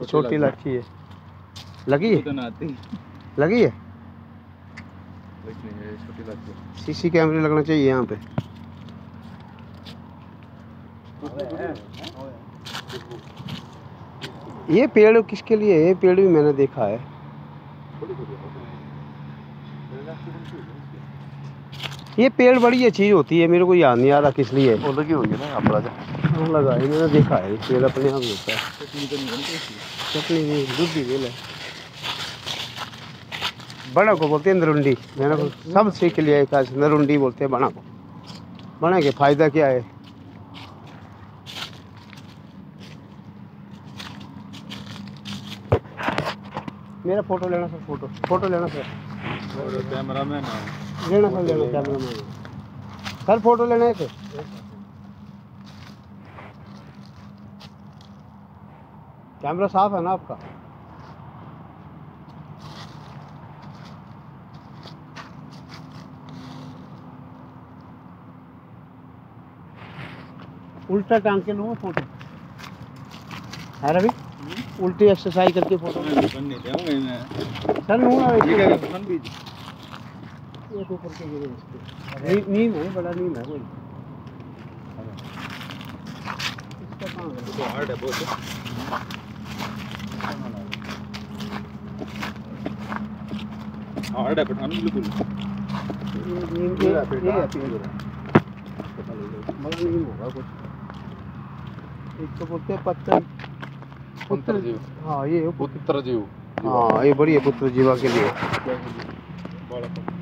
छोटी लाठी है। लगी है? तो लगी है? है सीसी कैमरे लगना चाहिए यहाँ पे। ये पेड़ किसके लिए है? ये पेड़ भी मैंने देखा है। ये पेड़ बड़ी अच्छी होती है मेरे को याद नहीं आ रहा किस लिए। वो लगी होगी ना आप राजा। लगा है मैंने देखा है पेड़ अपने आप होता है। चटनी भी दूध भी बेल है बड़ा को बोलते हैं नरुंडी। मैंने को सब सीख लिया एक आज नरुंडी बोलते हैं बड़ा को। बड़ा के फ़ायदा क्या है? मेरा फ़ोटो लेना सर फ़ोटो फ़ोटो लेना सर। कैमरा मैन लेना सर लेना कैमरा मैन सर फ़ोटो लेना है कैमरा साफ़ है ना आपका उल्टा टांग के लूँ फ़ोटो है रवि उल्टी एक्सरसाइज करके फ़ोटो सर लूँ ना ये क्या एक ऊपर के गिरे इसके नीम है बड़ा नीम है कोई। इसका? तो हार्ड है बहुत। हार्ड है पठान बिल्कुल। ये नीम ये ये है। पेड़ बड़ा नीम होगा कुछ। एक तो बोलते हैं पत्थर पुत्र जीव। हाँ ये पुत्र। जीव। हाँ ये बड़ी है पुत्र जीवा के लिए।